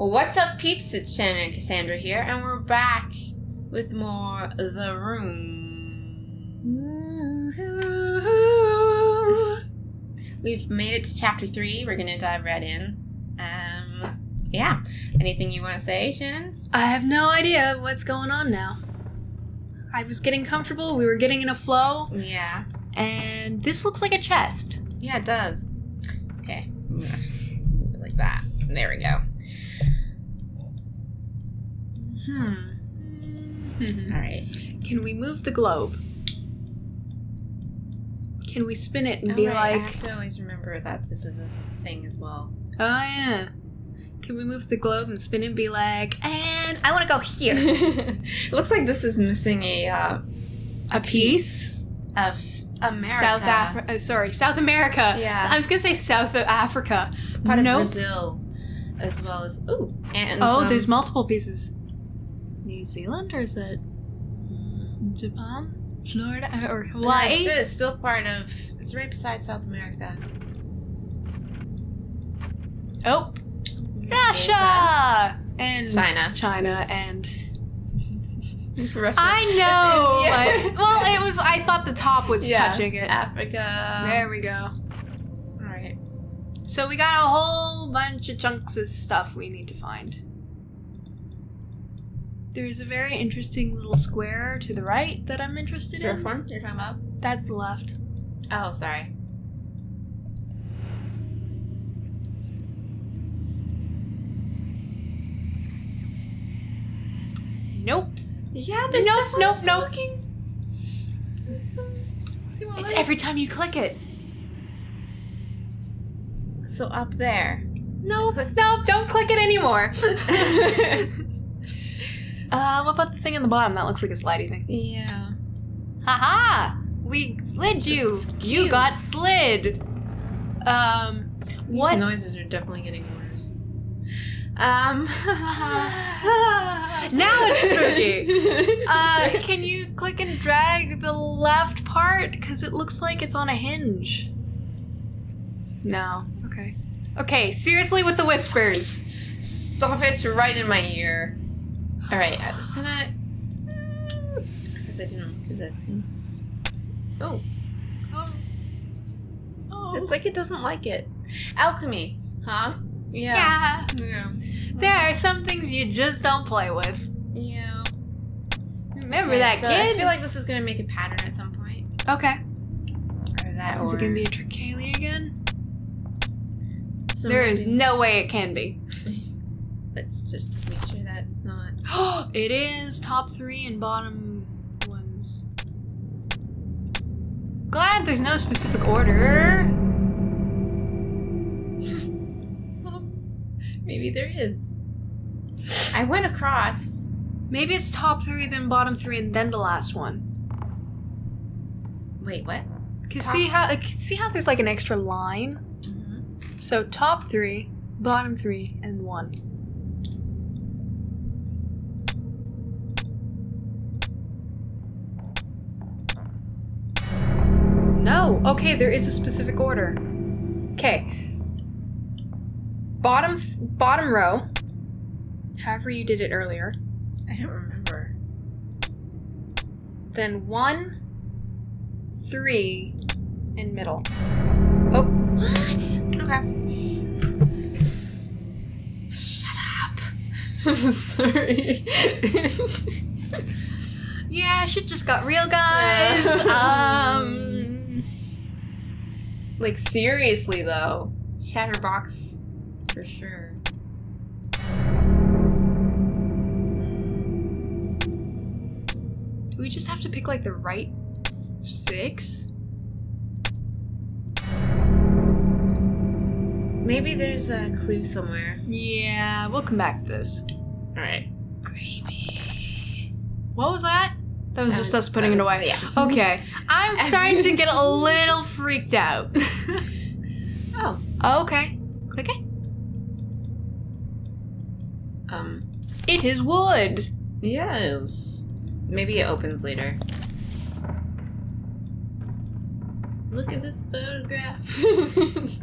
What's up, peeps? It's Shannon and Cassandra here, and we're back with more The Room. We've made it to chapter three. We're gonna dive right in. Um, yeah. Anything you want to say, Shannon? I have no idea what's going on now. I was getting comfortable, we were getting in a flow, Yeah. and this looks like a chest. Yeah, it does. Okay. I'm gonna actually move it like that. There we go. Hmm. All right. Can we move the globe? Can we spin it and Oh, be right, I have to always remember that this is a thing as well. oh yeah? Can we move the globe and spin it and be like, and I want to go here? it looks like this is missing a uh, a piece? of America. South Africa. Uh, sorry, South America. Yeah. I was gonna say South Africa. Part of Brazil, as well as ooh, and Oh, um, there's multiple pieces. New Zealand or is it Japan, Florida, or Hawaii? It's still, it's still part of. It's right beside South America. Oh, Russia and China. China and Russia. I know. It's but- well, it was. I thought the top was Yeah. touching it. Africa. There we go. All right. So we got a whole bunch of chunks of stuff we need to find. There's a very interesting little square to the right that I'm interested in. Reform. You're talking about? That's the left. Oh, sorry. Nope. Yeah. there's Nope, nope, nope. Looking. It's every time you click it. So up there. Nope. Click- Nope. Don't click it anymore. uh, what about the thing on the bottom? That looks like a slidey thing. yeah. Haha! We slid you. You got slid. Um, what? These noises are definitely getting worse. Um. Now it's spooky. Uh, can you click and drag the left part? Because it looks like it's on a hinge. No. Okay. Okay, seriously with the whispers. Stop it right in my ear. Alright, I was gonna. Because I didn't look at this. Oh, Oh. Oh. it's like it doesn't like it. Alchemy, huh? Yeah. yeah. Yeah. There are some things you just don't play with. Yeah. Remember Okay, that, so kids? I feel like this is gonna make a pattern at some point. Okay. Or that, Is or it gonna be a Tricali again? so there is no way it can be. Let's just make sure that's not. it is top three and bottom ones. Glad there's no specific order. Maybe there is. I went across. Maybe it's top three, then bottom three, and then the last one. Wait, what? Cause Top- see how uh, like, see how there's like an extra line. Mm-hmm. So top three, bottom three, and one. Okay, there is a specific order. Okay. Bottom bottom row. However you did it earlier. I don't remember. Then one, three, and middle. Oh, What? Okay. Shut up. Sorry. yeah, shit just got real, guys. um, like seriously though, Chatterbox for sure. do we just have to pick like the right six? Maybe there's a clue somewhere. Yeah, we'll come back to this. All right. Gravy. What was that? That was That just was- us putting it away. yeah. Okay, I'm starting to get a little freaked out. Oh. okay, click it. Um. It is wood. Yes. Maybe it opens later. Look at this photograph.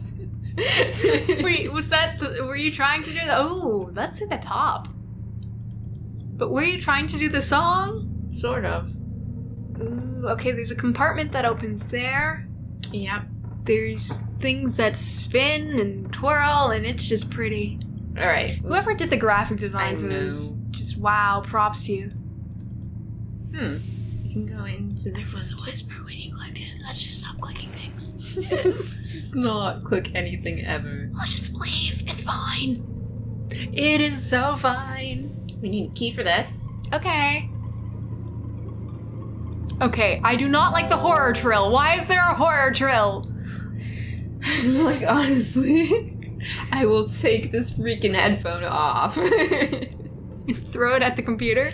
Wait, was that? The, were you trying to do the? Oh, that's at the top. But were you trying to do the song? Sort of. Ooh, okay. There's a compartment that opens there. Yep. There's things that spin and twirl, and it's just pretty. All right. Whoever did the graphic design I for this, know. just wow, props to you. Hmm. You can go into this a whisper when you clicked it. Let's just stop clicking things. Not click anything ever. Let's just leave. It's fine. It is so fine. We need a key for this. Okay. Okay, I do not like the horror trill. Why is there a horror trill? like honestly, I will take this freaking headphone off. Throw it at the computer.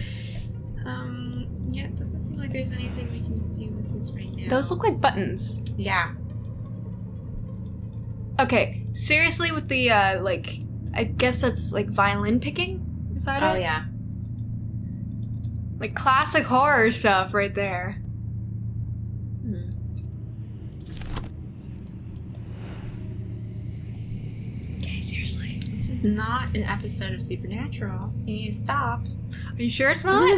um. Yeah. It doesn't seem like there's anything we can do with this right now. Those look like buttons. Yeah. Okay, seriously, with the uh, like, I guess that's like violin picking. Is that Oh it? yeah. Like classic horror stuff right there. Hmm. Okay, seriously. This is not an episode of Supernatural. You need to stop. Are you sure it's not?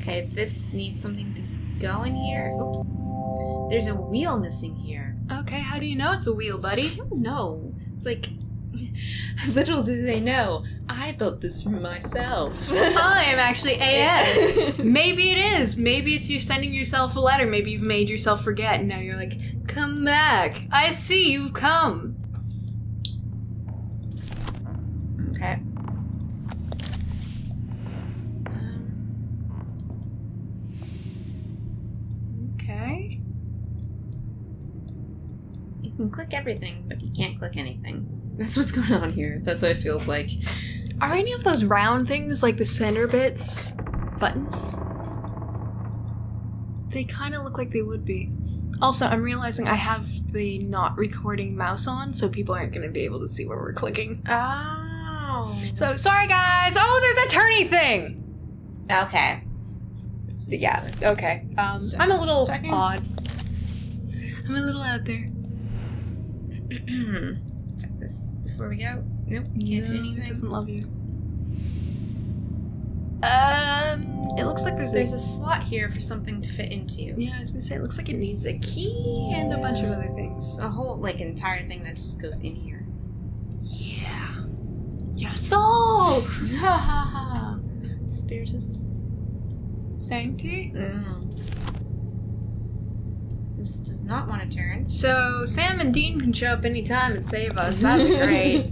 okay, this needs something to go in here. Oops. There's a wheel missing here. okay, how do you know it's a wheel, buddy? I don't know. It's like, little do they know, I built this for myself. I am actually AS. Maybe it is. Maybe it's you sending yourself a letter. Maybe you've made yourself forget and now you're like, come back. I see you've come. okay. Um, Okay. you can click everything, but you can't click anything. That's what's going on here. That's what it feels like. Are any of those round things like the center bits buttons? They kind of look like they would be. Also, I'm realizing I have the not recording mouse on, so people aren't going to be able to see where we're clicking. Oh. So, sorry guys! Oh, there's a turny thing! Okay. Yeah, okay. Um, I'm a little checking. odd. I'm a little out there. Check this before we go. Nope, can't do No, It anything. doesn't love you. Um, it looks like there's, There's a. a slot here for something to fit into. Yeah, I was gonna say it looks like it needs a key and a bunch of other things. A whole like entire thing that just goes in here. Yeah. Your soul! Ha ha ha. Spiritus. Sanctity? Mm. This does not want to turn. So, Sam and Dean can show up anytime and save us. That'd be great.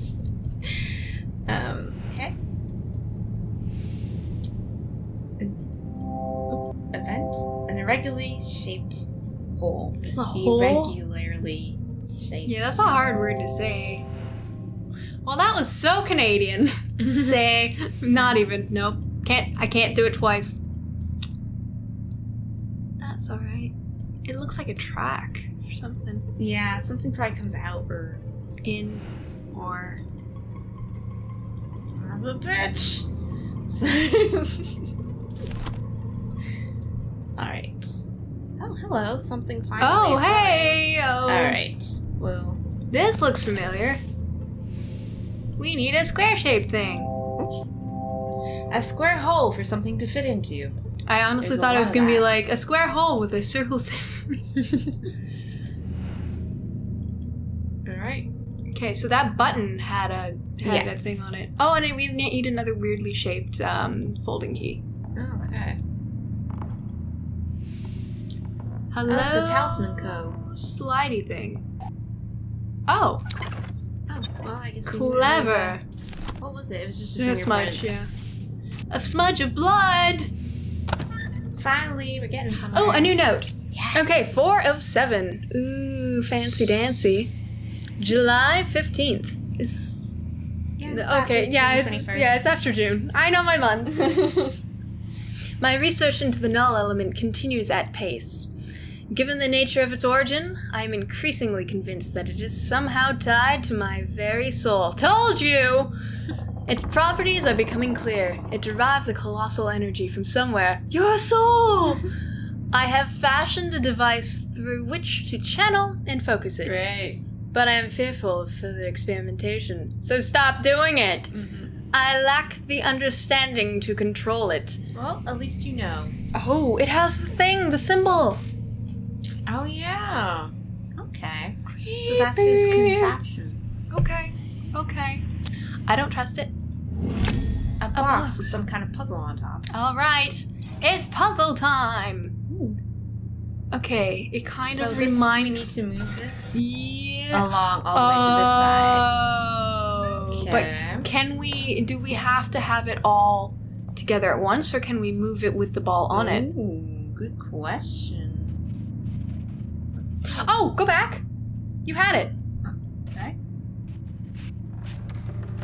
Um. Okay. It's oop, event an irregularly shaped hole. the whole. Irregularly shaped. Yeah, that's a hard word to say. Well, that was so Canadian. say, not even. Nope. Can't. I can't do it twice. That's all right. It looks like a track or something. Yeah, something probably comes out or In or of a bitch. All right. Oh, hello. Something finally. Oh, hey! Oh. All right. Well, This looks familiar. We need a square-shaped thing. a square hole for something to fit into. I honestly There's thought it was gonna be like a square hole with a circle thing. All right. Okay, so that button had a had a thing on it. Oh, and we need another weirdly shaped um, folding key. Okay. Hello. Oh, the talisman code. Slidey thing. Oh, Oh, well, I guess. clever. What was it? It was just a A smudge, yeah. A smudge of blood. Finally, we're getting somewhere. Oh, a new note. Yes. Okay, four of seven. Ooh, fancy dancy. July fifteenth. Is this Yeah, it's okay? after Yeah, June it's, yeah, it's after June. I know my months. my research into the null element continues at pace. Given the nature of its origin, I am increasingly convinced that it is somehow tied to my very soul. Told you! Its properties are becoming clear. It derives a colossal energy from somewhere. Your soul! I have fashioned a device through which to channel and focus it. Great. But I am fearful of further experimentation. So stop doing it. Mhm. I lack the understanding to control it. Well, at least you know. Oh, it has the thing, the symbol. Oh yeah. Okay. So that's his contraption. Okay, okay. I don't trust it. A box box. with some kind of puzzle on top. All right, it's puzzle time. Okay, it kind so of this, reminds. we need to move this yeah. along all the way Oh, to this side. Oh. but can we? Do we have to have it all together at once, or can we move it with the ball on it? Good question. Oh, go back. You had it. Sorry.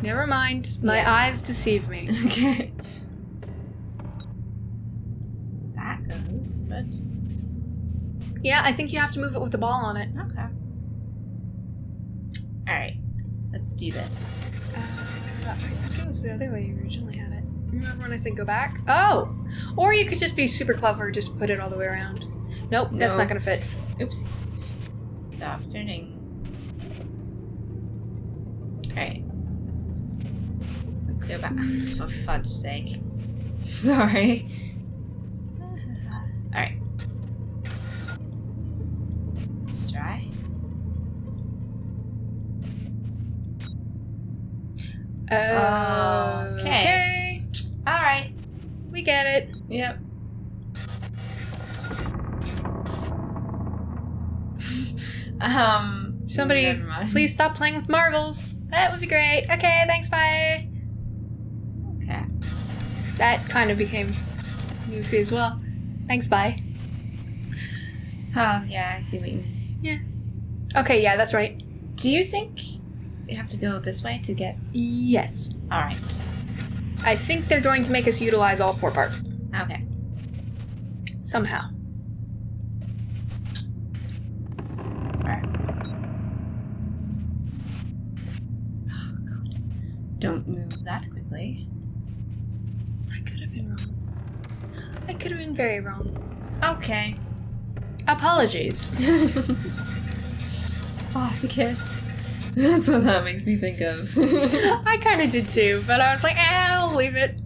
Never mind. My Yeah. eyes deceive me. Okay. That goes, but Yeah, I think you have to move it with the ball on it. okay. All right, let's do this. Uh, I think it was the other way you originally had it. Remember when I said go back? Oh! Or you could just be super clever, just put it all the way around. Nope, that's No. not gonna fit. Oops. Stop turning. Alright. Let's, let's go back. For fudge's sake. Sorry. Alright. Let's try. Uh, Okay. Alright. We get it. Yep. um. Somebody, please stop playing with marbles. That would be great. Okay, thanks, bye. Okay. That kind of became goofy as well. Thanks, bye. Oh, yeah, I see what you mean. Yeah. Okay, yeah, that's right. Do you think you have to go this way to get. Yes. Alright. I think they're going to make us utilize all four parts. Okay. Somehow. Alright. Oh, God. Don't move that quickly. I could have been wrong. I could have been very wrong. Okay. Apologies. Spartacus. That's what that makes me think of. I kind of did too, but I was like, eh, I'll leave it.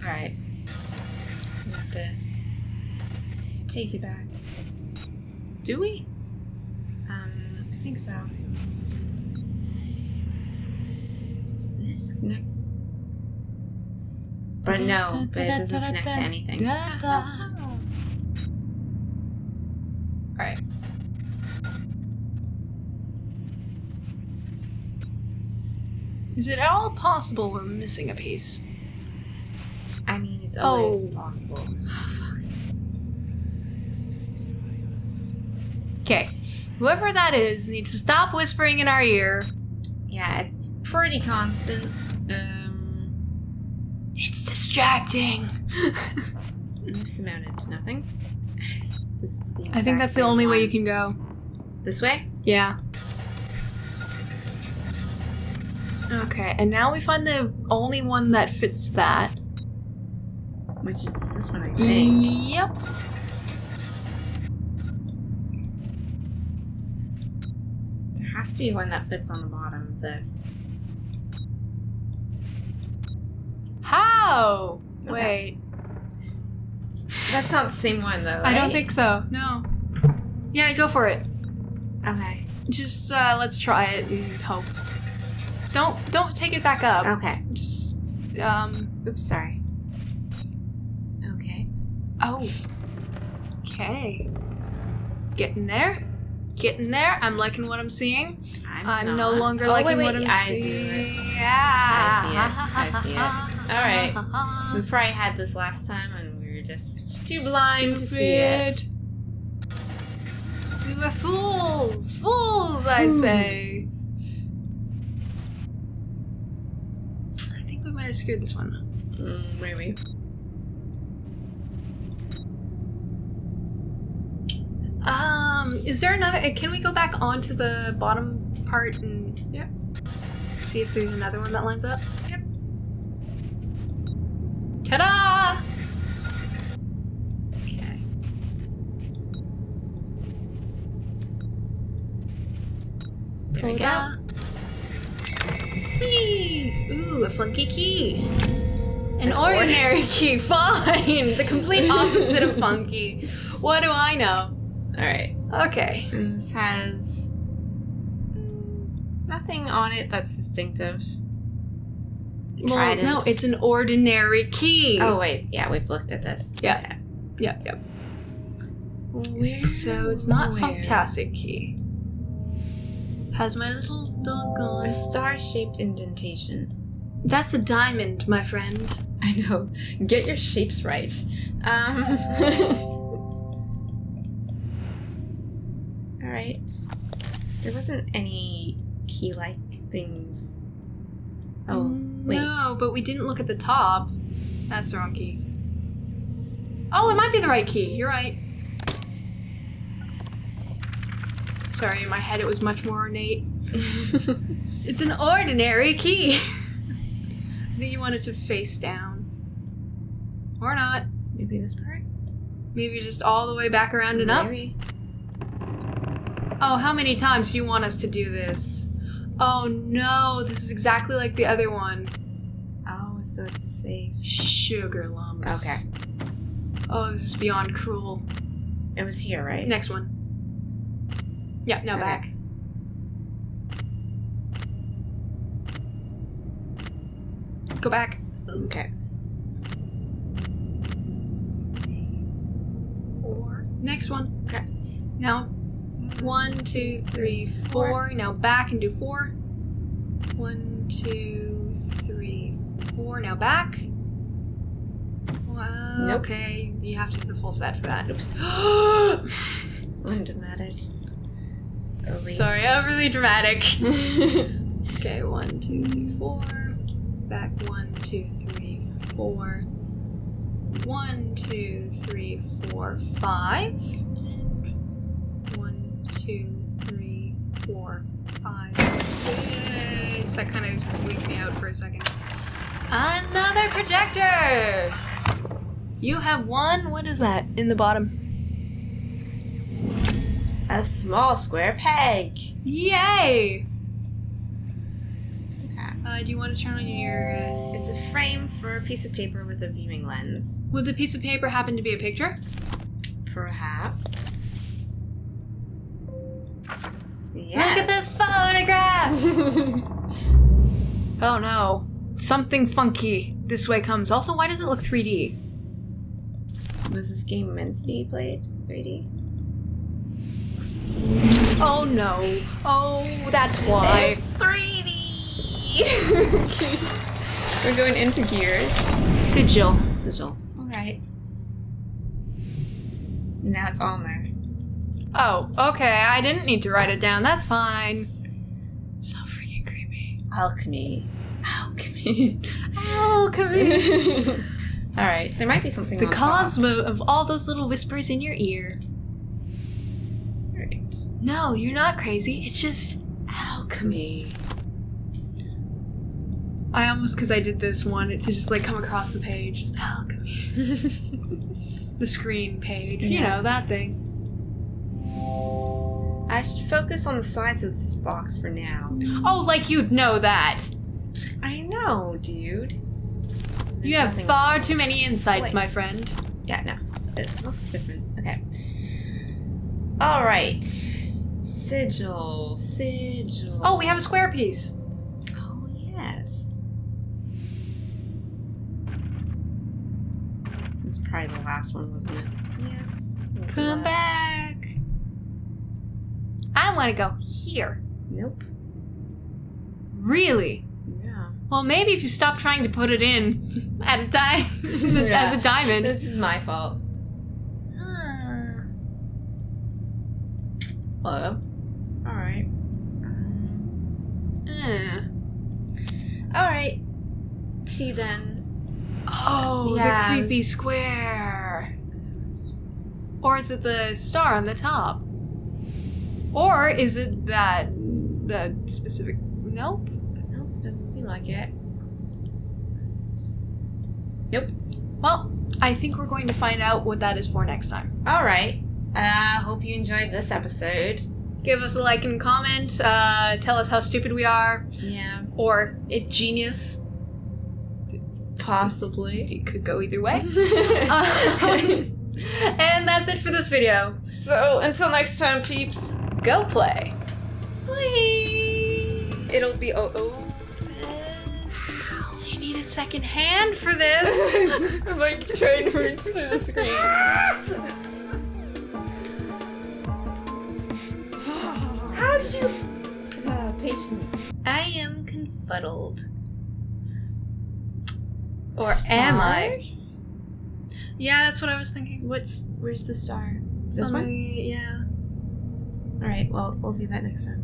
Alright. We have to take you back. Do we? Um, I think so. This connects. But no, but it doesn't connect to anything. Alright. Is it at all possible we're missing a piece? I mean, it's always Oh. possible. Okay. Whoever that is needs to stop whispering in our ear. Yeah, it's pretty constant. Um, It's distracting. this amounted to nothing. This is the I think that's the only way you can go. This way? Yeah. Okay, and now we find the only one that fits that. Which is this one, I think. Yep. There has to be one that fits on the bottom of this. How? Okay. Wait. That's not the same one, though. I don't think so. No. Yeah, go for it. Okay. Just uh, let's try it and hope. Don't don't take it back up. Okay. Just um. Oops, sorry. Okay. Oh. Okay. Getting there. Getting there. I'm liking what I'm seeing. I'm, I'm no longer oh, liking wait, what wait, I'm I seeing. Yeah. I see it. I see it. All right. We probably had this last time, and we were just too blind to see it. We were fools. Fools, I say. screwed this one. Mm, maybe. Um, is there another? Eh, can we go back onto the bottom part and see if there's another one that lines up? Yep. Ta-da! Okay. There we go. Whee! Ooh, a funky key. An An ordinary key. Fine. The complete opposite of funky. What do I know? All right. Okay. And this has nothing on it that's distinctive. Well, Trident. no, it's an ordinary key. Oh wait, yeah, we've looked at this. Yeah. Okay. Yep, yep. Where- So it's not where? fantastic key. Has my little dog A gone? star-shaped indentation. That's a diamond, my friend. I know. Get your shapes right. Um. All right. There wasn't any key-like things. Oh wait. No, but we didn't look at the top. That's the wrong key. Oh, it might be the right key. You're right. Sorry, in my head it was much more ornate. It's an ordinary key. I think you want it to face down. Or not. Maybe this part. Maybe just all the way back around and up. Maybe. Oh, how many times do you want us to do this? Oh no, this is exactly like the other one. Oh, so it's a save. Sugar lumps. Okay. Oh, this is beyond cruel. It was here, right? Next one. Yeah, now Okay. back. Go back. Okay. Four. Next one. Okay. Now, one, two, three, four. Now back and do four. One, two, three, four. Now back. Wow. Nope. Okay, you have to do the full set for that. Oops. Wouldn't have mattered. Sorry, overly dramatic. Okay, one, two, three, four. Back one, two, three, four. One, two, three, four, five. One, two, three, four, five, six. That kind of wigged me out for a second. Another projector! You have one. What is that in the bottom? A small square peg. Yay! Okay. Uh, do you want to turn on your. Uh, It's a frame for a piece of paper with a viewing lens. would the piece of paper happen to be a picture? Perhaps. Yeah. Look at this photograph! oh no. Something funky this way comes. Also, why does it look 3D? Was this game meant to be played 3D? Oh no. Oh, that's why. It's 3D! We're going into gears. Sigil. Sigil. Alright. Now it's on there. Oh, okay. I didn't need to write it down. That's fine. So freaking creepy. Alchemy. Alchemy. Alchemy. Alright, there might be something the on cause of, of all those little whispers in your ear. Right. No, you're not crazy. It's just. Alchemy. I almost, because I did this, wanted to just like come across the page. Just alchemy. The screen page. You know, that thing. I should focus on the size of this box for now. Oh, like you'd know that. I know, dude. You have far too many insights, Wait. my friend. Yeah, no. It looks different. Okay. Alright. Sigil. Sigil. Oh, we have a square piece. Oh, yes. It was probably the last one, wasn't it? Yes. it Come back. I want to go here. Nope. Really? Yeah. Well, maybe if you stop trying to put it in at a time Yeah. as a diamond. This is my fault. Ah. Hello. Alright. Um, Eh. Alright. T then. Oh, Yeah, the creepy was- square. Or is it the star on the top? Or is it that the specific? Nope. Nope, doesn't seem like it. Nope. Well, I think we're going to find out what that is for next time. Alright. I uh, hope you enjoyed this episode. Give us a like and comment. Uh, tell us how stupid we are, Yeah. or it genius. Possibly. It could go either way. Um, and that's it for this video. so until next time, peeps. Go play. Play. It'll be oh oh. You need a second hand for this. I'm like trying to reach for the screen. How did you? Uh, patience. I am confuddled. Or am I? Yeah, that's what I was thinking. What's where's the star? This one. Yeah. All right. Well, we'll do that next time.